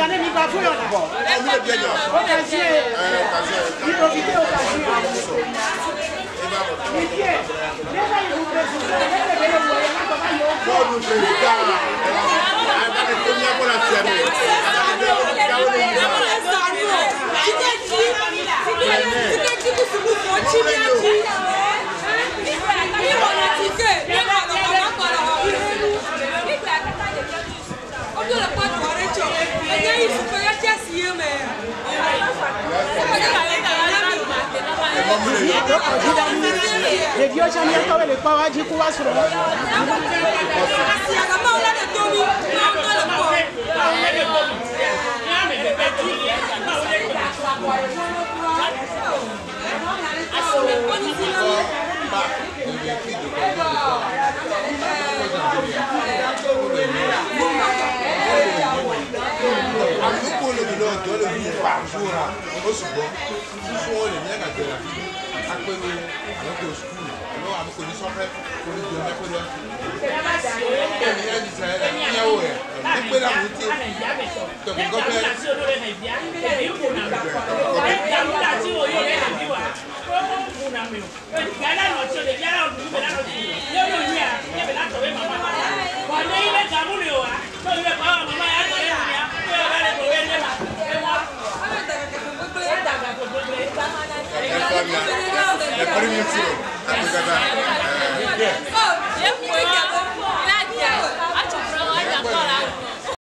èèyàn ní mi gba fún yọ̀nà. ẹ̀mí lè bí ẹ̀yàn. ó kà sí ẹ̀ nítorí pé ó kà sí ẹ̀. ìdí ẹ̀ nígbà ìlú pẹ̀sùn sọ̀rọ̀ lẹ́sẹ̀ bẹ́ẹ̀ wọ̀ ẹ̀ látọ̀ báyọ̀. bọ́ọ̀lù ṣe é dáa àìbáni tó ní ẹgbọ́n àti ẹ̀mí àìbáni tó ní ẹgbọ́n àti ẹ̀mí. ìdí ẹ̀ Ndio chanzo kwa wale kwa wajibu wa sura. ra o ṣùgbọ́n sísun ó lè ní ẹ̀ka gbẹ̀rẹ̀ àbí akpẹ́rù àlọ́kọ̀ sukùl àlọ́ àbúkọ̀ ní sọ́fẹ́ kò ní gbẹ̀rẹ̀ pẹ̀lú ẹ̀kọ́. bẹ́ẹ̀ni ẹ̀ ní sẹ́yìn ẹ̀ ní ẹ̀wọ̀ ẹ̀ ẹ̀ pé làwọn ti tọ̀gbìn gọ́fẹ́. Gbẹ̀rẹ̀ lọ sí olè bí ara ọ̀dùnú bẹ̀rẹ̀ lọ sí ilé olóyè à ń yẹ̀bẹ̀ látọ̀wé màmá wa. 어림없이 나쁘다가